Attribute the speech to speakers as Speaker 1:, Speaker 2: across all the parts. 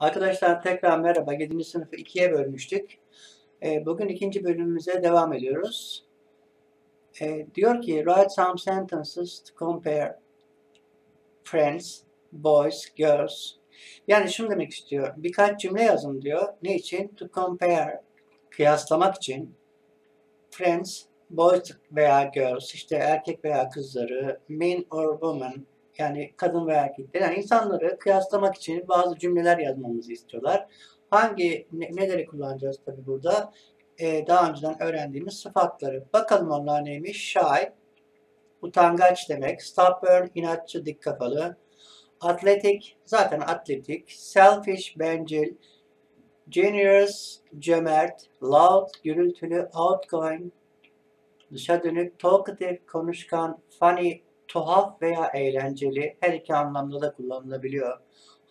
Speaker 1: Arkadaşlar tekrar merhaba. 7. sınıfı ikiye bölmüştük. Ee, Bugün ikinci bölümümüze devam ediyoruz. Ee, Diyor ki write some sentences to compare friends, boys, girls. Yani şunu demek istiyor. Birkaç cümle yazın diyor. Ne için? To compare, kıyaslamak için. Friends, boys veya girls, işte erkek veya kızları, men or woman, yani kadın ve erkekler, yani insanları kıyaslamak için bazı cümleler yazmamızı istiyorlar. Hangi, ne, neleri kullanacağız tabi burada? Ee, daha önceden öğrendiğimiz sıfatları. Bakalım onlar neymiş? Shy, utangaç demek. Stubborn, inatçı, dik kafalı. Athletic, zaten atletik. Selfish, bencil. Generous, cömert. Loud, gürültülü. Outgoing, dışa dönük. Talkative, konuşkan. Funny, tuhaf veya eğlenceli. Her iki anlamda da kullanılabiliyor.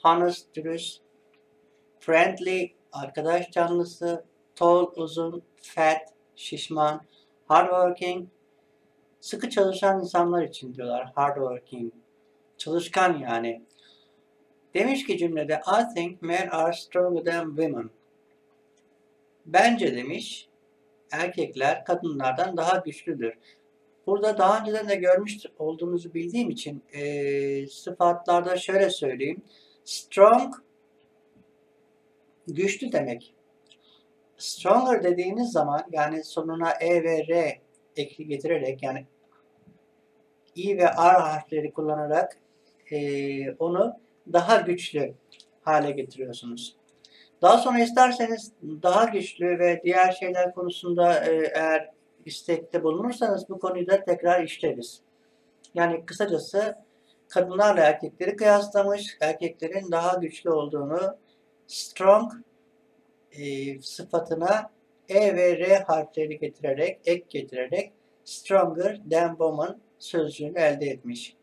Speaker 1: Honest, dürüst. Friendly, arkadaş canlısı. Tall, uzun. Fat, şişman. Hardworking, sıkı çalışan insanlar için diyorlar. Hardworking, çalışkan yani. Demiş ki cümlede I think men are stronger than women. Bence demiş erkekler kadınlardan daha güçlüdür. Burada daha önceden de görmüş olduğunuzu bildiğim için e, sıfatlarda şöyle söyleyeyim. Strong güçlü demek. Stronger dediğiniz zaman yani sonuna E ve R ekli getirerek yani I ve R harfleri kullanarak e, onu daha güçlü hale getiriyorsunuz. Daha sonra isterseniz daha güçlü ve diğer şeyler konusunda e, eğer istekte bulunursanız bu konuyu da tekrar işleriz. Yani kısacası kadınlarla erkekleri kıyaslamış, erkeklerin daha güçlü olduğunu strong e, sıfatına E ve R harfleri getirerek, ek getirerek stronger than woman sözcüğünü elde etmiş.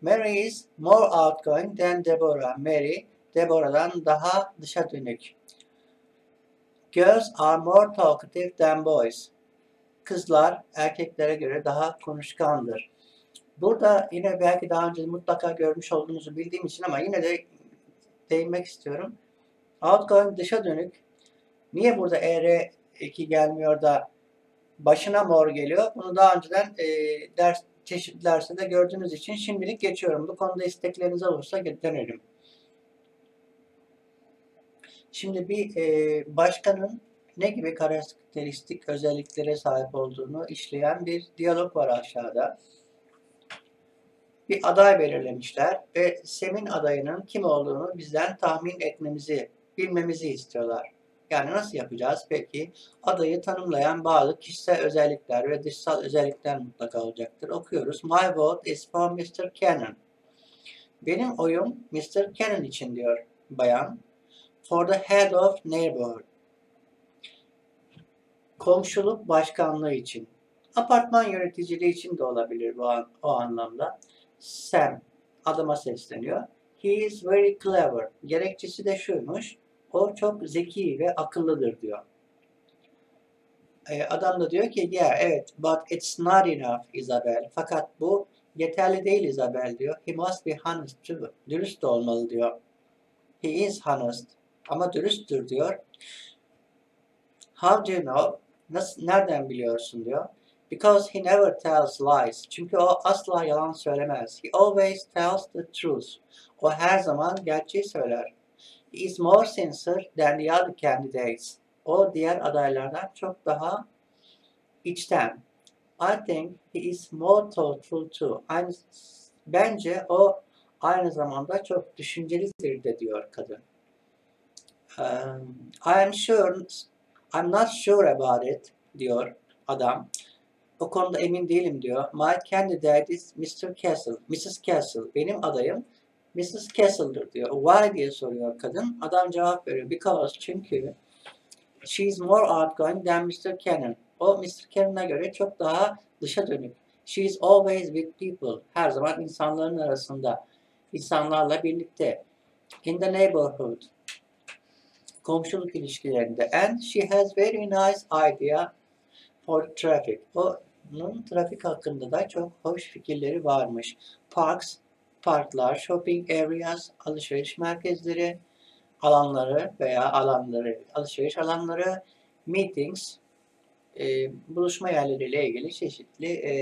Speaker 1: Mary is more outgoing than Deborah. Mary, Deborah'dan daha dışa dönük. Girls are more talkative than boys. Kızlar erkeklere göre daha konuşkandır. Burada yine belki daha önce mutlaka görmüş olduğunuzu bildiğim için ama yine de değinmek istiyorum. Outgoing dışa dönük. Niye burada ER2 gelmiyor da başına mor geliyor? Bunu daha önceden e, ders çeşitli derste gördüğünüz için şimdilik geçiyorum. Bu konuda istekleriniz olursa dönerim. Şimdi bir e, başkanın ne gibi karakteristik özelliklere sahip olduğunu işleyen bir diyalog var aşağıda. Bir aday belirlemişler ve Sem'in adayının kim olduğunu bizden tahmin etmemizi, bilmemizi istiyorlar. Yani nasıl yapacağız? Peki adayı tanımlayan bazı kişisel özellikler ve dışsal özellikler mutlaka olacaktır. Okuyoruz. My vote is for Mr. Cannon. Benim oyum Mr. Cannon için diyor bayan. For the head of neighborhood. Komşuluk başkanlığı için. Apartman yöneticiliği için de olabilir bu an, o anlamda. Sam adama sesleniyor. He is very clever. Gerekçesi de şuymuş. O çok zeki ve akıllıdır diyor. E, adam da diyor ki yeah evet but it's not enough Isabel. Fakat bu yeterli değil Isabel diyor. He must be honest too. Dürüst olmalı diyor. He is honest. Ama dürüsttür diyor. How do you know? Nasıl, nereden biliyorsun diyor. Because he never tells lies. Çünkü o asla yalan söylemez. He always tells the truth. O her zaman gerçeği söyler. He is more sincere than the other candidates. O diğer adaylardan çok daha içten. I think he is more thoughtful too. Aynı, bence o aynı zamanda çok düşüncelidir de diyor kadın. Um, I am sure, I'm not sure about it diyor adam. O konuda emin değilim diyor. My candidate is Mr. Castle. Mrs. Castle. Benim adayım Mrs. Castle'dır diyor. Why diye soruyor kadın. Adam cevap veriyor. Because çünkü she is more outgoing than Mr. Cannon. O Mr. Cannon'a göre çok daha dışa dönük. She is always with people. Her zaman insanların arasında. insanlarla birlikte. In the neighborhood. Komşuluk ilişkilerinde. And she has very nice idea for traffic. Onun trafik hakkında da çok hoş fikirleri varmış. Parks, parklar, shopping areas, alışveriş merkezleri. alanları veya alanları, alışveriş alanları, meetings, e, buluşma yerleriyle ilgili çeşitli e,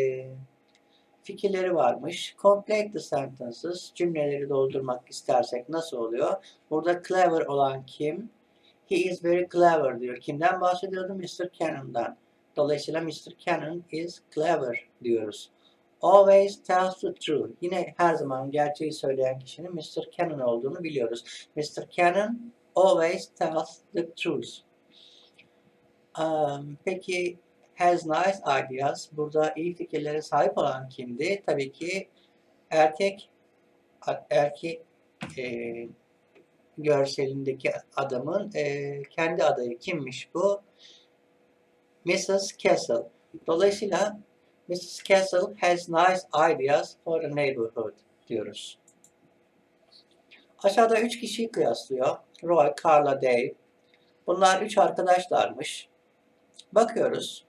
Speaker 1: fikirleri varmış. Complete the sentences, cümleleri doldurmak istersek nasıl oluyor? Burada clever olan kim? He is very clever diyor. Kimden bahsediyordu? Mr. Cannon'dan. Dolayısıyla Mr. Cannon is clever diyoruz. Always tells the truth. Yine her zaman gerçeği söyleyen kişinin Mr. Cannon olduğunu biliyoruz. Mr. Cannon always tells the truth. Um, peki has nice ideas. Burada iyi fikirlere sahip olan kimdi? Tabii ki erkek erkek e, görselindeki adamın e, kendi adayı kimmiş bu? Mrs. Castle. Dolayısıyla Mrs. Castle has nice ideas for the neighborhood diyoruz. Aşağıda üç kişiyi kıyaslıyor. Roy, Carla, Dave. Bunlar üç arkadaşlarmış. Bakıyoruz.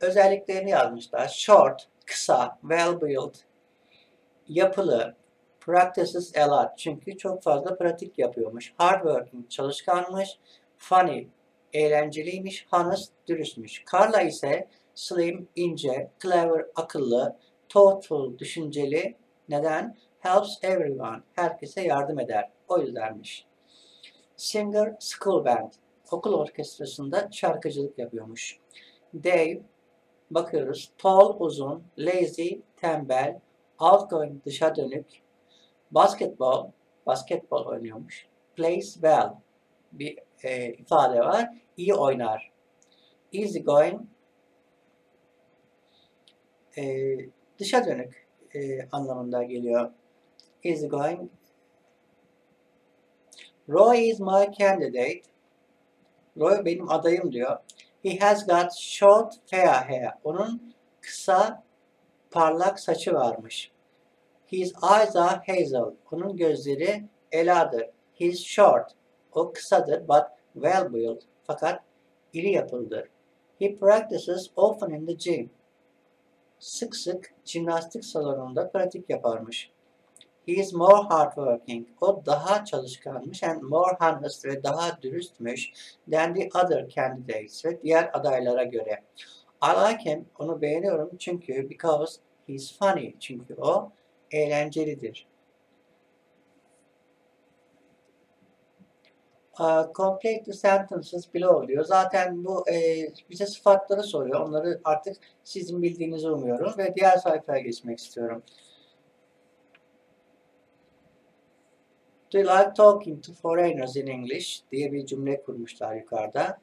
Speaker 1: Özelliklerini yazmışlar. Short, kısa, well built, yapılı, practices a lot. Çünkü çok fazla pratik yapıyormuş. Hardworking, çalışkanmış. Funny, eğlenceliymiş. Honest, dürüstmüş. Carla ise slim, ince, clever, akıllı, thoughtful, düşünceli. Neden? Helps everyone. Herkese yardım eder. O yüzdenmiş. Singer, school band. Okul orkestrasında şarkıcılık yapıyormuş. Dave, bakıyoruz. Tall, uzun, lazy, tembel, outgoing, dışa dönük. Basketball, basketbol oynuyormuş. Plays well, bir e, ifade var. İyi oynar. Easy going, e, dışa dönük e, anlamında geliyor. Easy going. Roy is my candidate. Roy benim adayım diyor. He has got short fair hair. Onun kısa parlak saçı varmış. His eyes are hazel. Onun gözleri eladır. He's short. O kısadır but well built. Fakat iri yapıldır. He practices often in the gym. Sık sık jimnastik salonunda pratik yaparmış. He is more hardworking. O daha çalışkanmış and more honest ve daha dürüstmüş than the other candidates ve diğer adaylara göre. I like him. Onu beğeniyorum çünkü because he's funny. Çünkü o eğlencelidir. Complete the sentences below diyor. Zaten bu e, bize sıfatları soruyor. Onları artık sizin bildiğinizi umuyorum ve diğer sayfaya geçmek istiyorum. Do you like talking to foreigners in English diye bir cümle kurmuşlar yukarıda.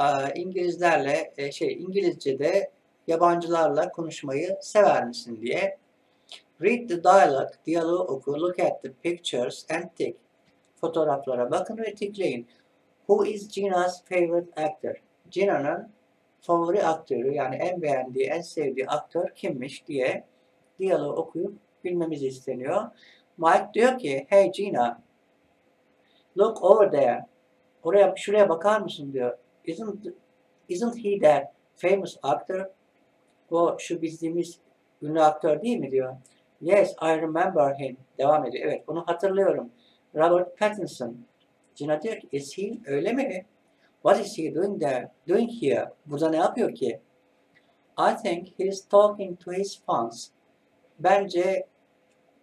Speaker 1: Uh, İngilizlerle e, şey İngilizce'de yabancılarla konuşmayı sever misin diye. Read the dialogue, diyaloğu oku, look at the pictures and tick. Fotoğraflara bakın ve tikleyin. Who is Gina's favorite actor? Gina'nın favori aktörü yani en beğendiği, en sevdiği aktör kimmiş diye diyaloğu okuyup bilmemiz isteniyor. Mike diyor ki, hey Gina, look over there. Oraya, şuraya bakar mısın diyor. Isn't, isn't he that famous actor? O şu bildiğimiz ünlü aktör değil mi diyor. Yes, I remember him. Devam ediyor. Evet, onu hatırlıyorum. Robert Pattinson. Gina diyor ki, is he? Öyle mi? What is he doing there? Doing here? Burada ne yapıyor ki? I think he's talking to his fans. Bence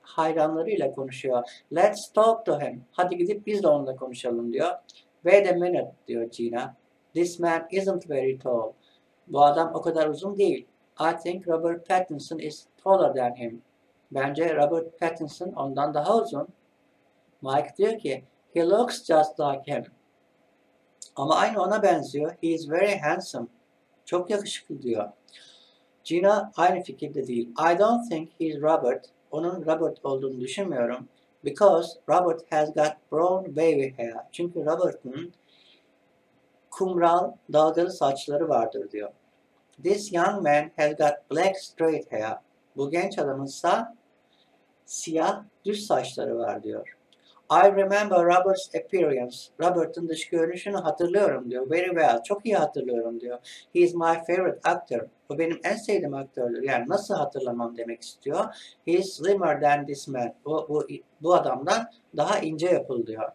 Speaker 1: hayranlarıyla konuşuyor. Let's talk to him. Hadi gidip biz de onunla konuşalım diyor. Wait a minute diyor Gina. This man isn't very tall. Bu adam o kadar uzun değil. I think Robert Pattinson is taller than him. Bence Robert Pattinson ondan daha uzun. Mike diyor ki, he looks just like him. Ama aynı ona benziyor. He is very handsome. Çok yakışıklı diyor. Gina aynı fikirde değil. I don't think he's Robert. Onun Robert olduğunu düşünmüyorum. Because Robert has got brown wavy hair. Çünkü Robert'ın kumral dalgalı saçları vardır diyor. This young man has got black straight hair. Bu genç adamınsa siyah düz saçları var diyor. I remember Robert's appearance. Robert'ın dış görünüşünü hatırlıyorum diyor. Very well. Çok iyi hatırlıyorum diyor. He is my favorite actor. O benim en sevdiğim aktördür. Yani nasıl hatırlamam demek istiyor. He is slimmer than this man. Bu, bu, bu adamdan daha ince yapılı diyor.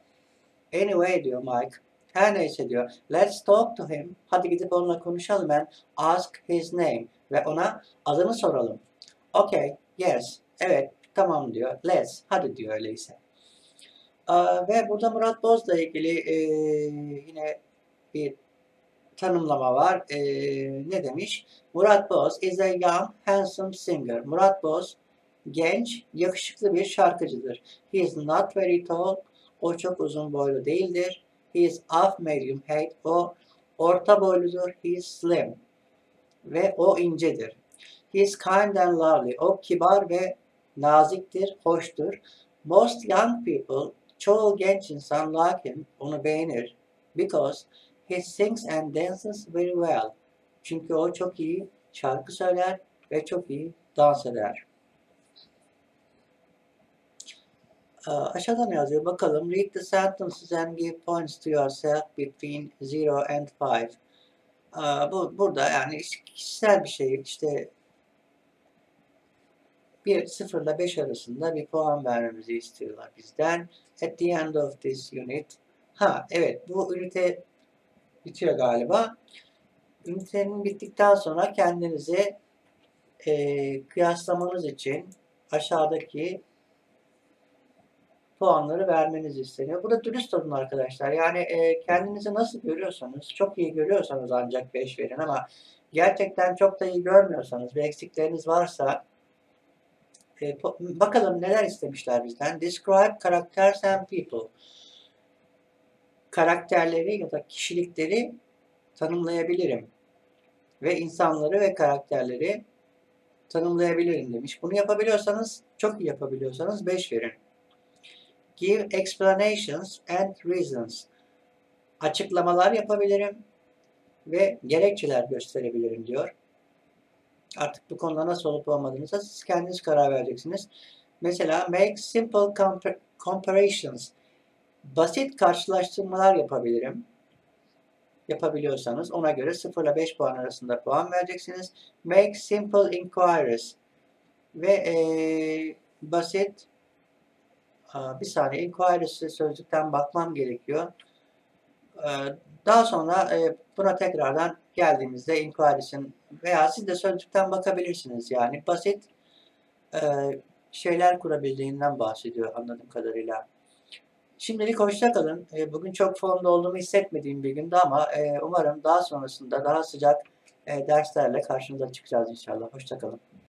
Speaker 1: Anyway diyor Mike. Her neyse diyor. Let's talk to him. Hadi gidip onunla konuşalım and ask his name. Ve ona adını soralım. Okay, yes, evet, tamam diyor. Let's, hadi diyor öyleyse. Ve burada Murat Boz'la ilgili e, yine bir tanımlama var. E, ne demiş? Murat Boz is a young, handsome singer. Murat Boz genç, yakışıklı bir şarkıcıdır. He is not very tall. O çok uzun boylu değildir. He is of medium height. O orta boyludur. He is slim. Ve o incedir. He is kind and lovely. O kibar ve naziktir, hoştur. Most young people, çoğu genç insan like him, onu beğenir. Because he sings and dances very well. Çünkü o çok iyi şarkı söyler ve çok iyi dans eder. Ee, Aşağıda ne yazıyor? Bakalım. Read the sentences and give points to yourself between 0 and 5. Ee, Bu, burada yani kişisel bir şey. İşte 1, 0 ile 5 arasında bir puan vermemizi istiyorlar bizden. At the end of this unit. Ha evet bu ünite bitiyor galiba. Ünitenin bittikten sonra kendinizi e, kıyaslamanız için aşağıdaki puanları vermeniz isteniyor. Burada dürüst olun arkadaşlar. Yani e, kendinizi nasıl görüyorsanız, çok iyi görüyorsanız ancak 5 verin ama gerçekten çok da iyi görmüyorsanız ve eksikleriniz varsa e, bakalım neler istemişler bizden. Describe characters and people. Karakterleri ya da kişilikleri tanımlayabilirim. Ve insanları ve karakterleri tanımlayabilirim demiş. Bunu yapabiliyorsanız, çok iyi yapabiliyorsanız 5 verin. Give explanations and reasons. Açıklamalar yapabilirim ve gerekçeler gösterebilirim diyor. Artık bu konuda nasıl olup olmadığınıza siz kendiniz karar vereceksiniz. Mesela make simple compa- comparisons. Basit karşılaştırmalar yapabilirim. Yapabiliyorsanız ona göre 0 ile 5 puan arasında puan vereceksiniz. Make simple inquiries. Ve eee, basit bir saniye inquiries sözlükten bakmam gerekiyor. Ee, Daha sonra e, buna tekrardan geldiğimizde inquiries'in veya siz de sözlükten bakabilirsiniz. Yani basit e, şeyler kurabildiğinden bahsediyor anladığım kadarıyla. Şimdilik hoşça kalın. E, Bugün çok formda olduğumu hissetmediğim bir gündü ama umarım daha sonrasında daha sıcak derslerle karşınıza çıkacağız inşallah. Hoşça kalın.